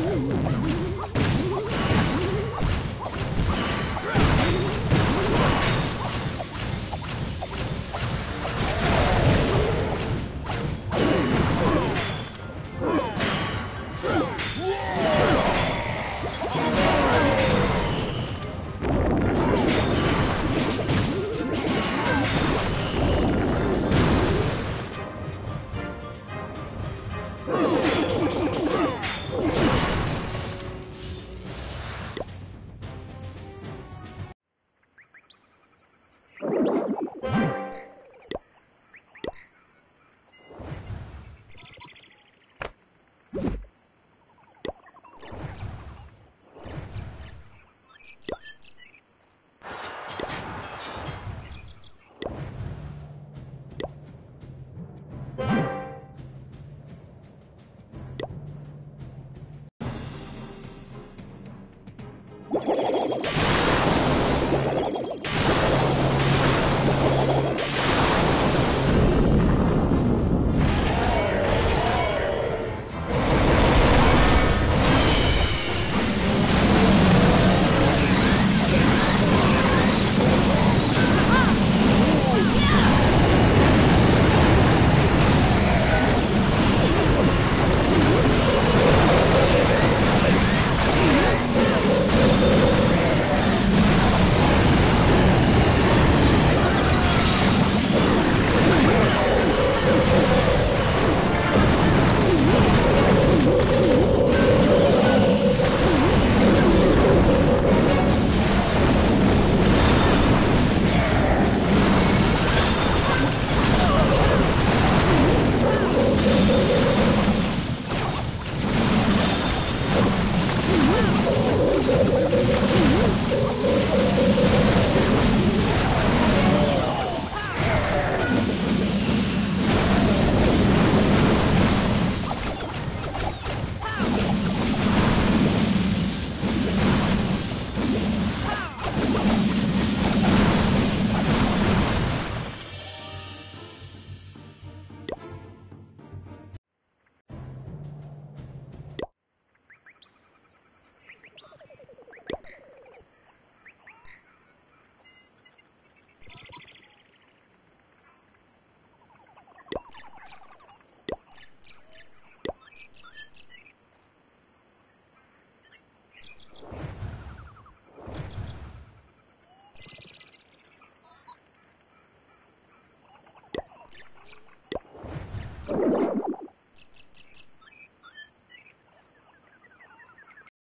Ooh. you Let's go.